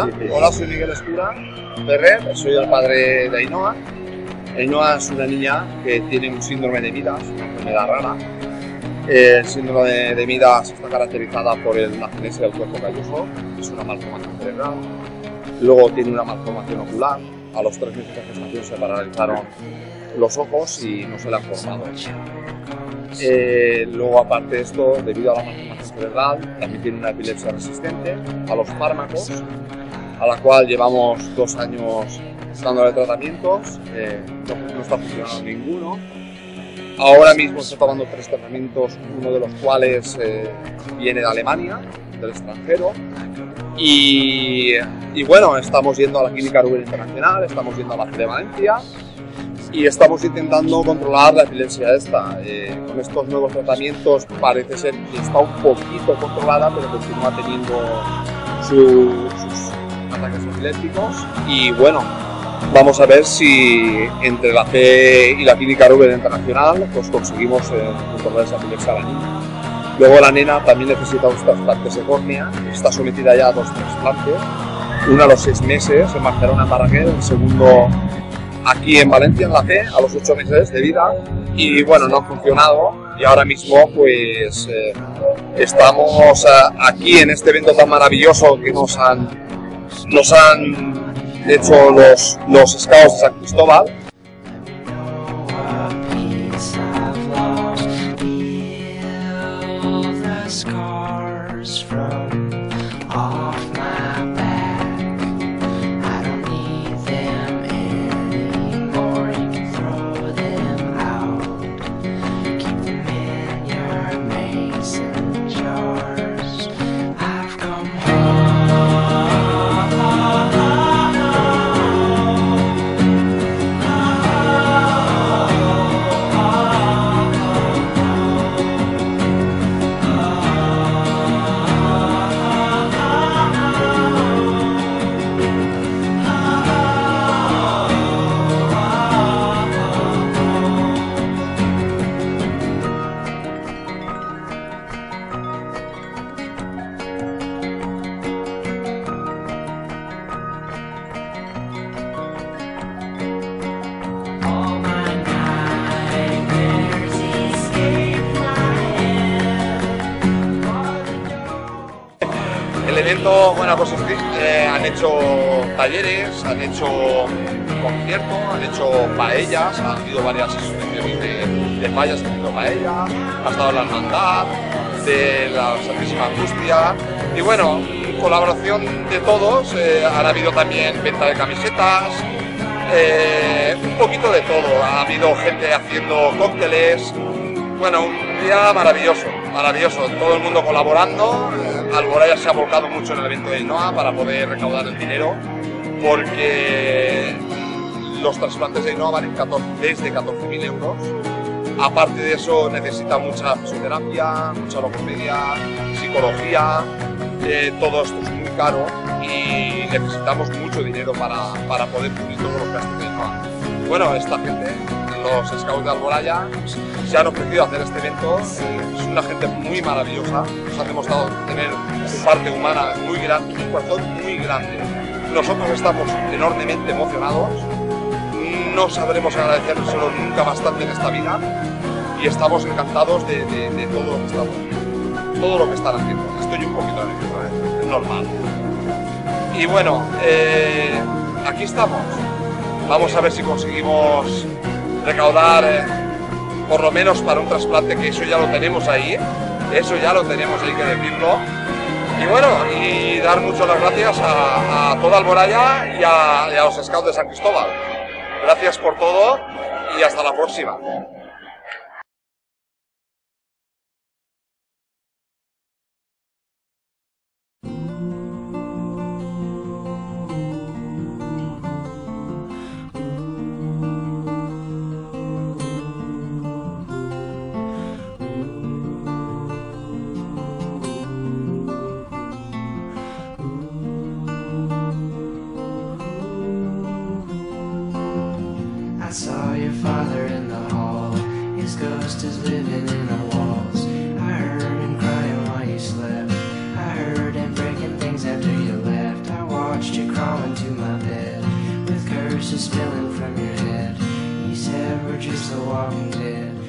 Hola, soy Miguel Escura Ferrer, soy el padre de Ainhoa. Ainhoa es una niña que tiene un síndrome de Midas, una enfermedad rara. El síndrome de, de Midas está caracterizada por el naciense del cuerpo calloso, es una malformación cerebral. Luego tiene una malformación ocular. A los tres meses de gestación se paralizaron los ojos y no se le han formado. Eh, luego, aparte de esto, debido a la malformación cerebral, también tiene una epilepsia resistente a los fármacos, a la cual llevamos dos años dándole tratamientos, eh, no, no está funcionando ninguno. Ahora mismo está tomando tres tratamientos, uno de los cuales eh, viene de Alemania, del extranjero. Y, y bueno, estamos yendo a la Clínica Rubén Internacional, estamos yendo a la de Valencia y estamos intentando controlar la epilepsia esta. Eh, con estos nuevos tratamientos parece ser que está un poquito controlada, pero continúa teniendo su- sus ataques epilépticos. Y bueno, vamos a ver si entre la C y la Clínica Rubén Internacional pues conseguimos eh, controlar esa epilepsia a la niña. Luego la nena también necesita dos trasplantes de córnea, está sometida ya a dos trasplantes, uno a los seis meses en Barcelona, en Barraquer, el segundo aquí en Valencia, en la C, a los ocho meses de vida. Y bueno, no ha funcionado y ahora mismo pues eh, estamos eh, aquí en este evento tan maravilloso que nos han, nos han hecho los, los scouts de San Cristóbal. Evento, bueno, pues eh, han hecho talleres, han hecho conciertos, han hecho paellas, han habido varias asociaciones de, de haciendo paellas, ha estado la hermandad de la Santísima Angustia y bueno, colaboración de todos, eh, han habido también venta de camisetas, eh, un poquito de todo, ha habido gente haciendo cócteles, bueno, un día maravilloso, maravilloso, todo el mundo colaborando. eh, Alboraya se ha volcado mucho en el evento de Ainhoa para poder recaudar el dinero, porque los trasplantes de Ainhoa valen 14 desde 14.000 euros. Aparte de eso, necesita mucha fisioterapia, mucha logopedia, psicología, eh, todo esto es muy caro y necesitamos mucho dinero para, para poder cubrir todos los gastos de Ainhoa. Bueno, esta gente, los scouts de Alboraya, se han ofrecido a hacer este evento. Es una gente muy maravillosa, nos han demostrado tener su parte humana muy grande, un corazón muy grande. Nosotros estamos enormemente emocionados, no sabremos agradecérselo nunca bastante en esta vida y estamos encantados de, todo lo que todo lo que están haciendo. Estoy un poquito nervioso, ¿eh? es normal. Y bueno, eh, aquí estamos. Vamos a ver si conseguimos recaudar eh, por lo menos para un trasplante, que eso ya lo tenemos ahí. Eso ya lo tenemos, hay que decirlo. Y bueno, y dar muchas gracias a, a toda Alboraya y a, y a los scouts de San Cristóbal. Gracias por todo y hasta la próxima. monsters living in our walls. I heard him crying while you slept. I heard him breaking things after you left. I watched you crawling to my bed with curses spilling from your head. You said we're just the walking dead.